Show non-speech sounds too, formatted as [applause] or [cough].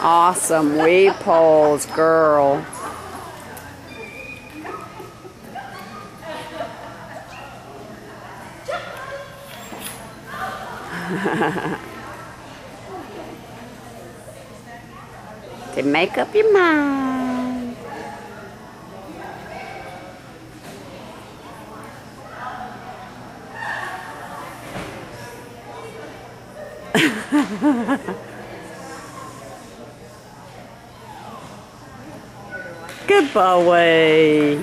Awesome weed poles, girl. [laughs] to make up your mind. Goodbye.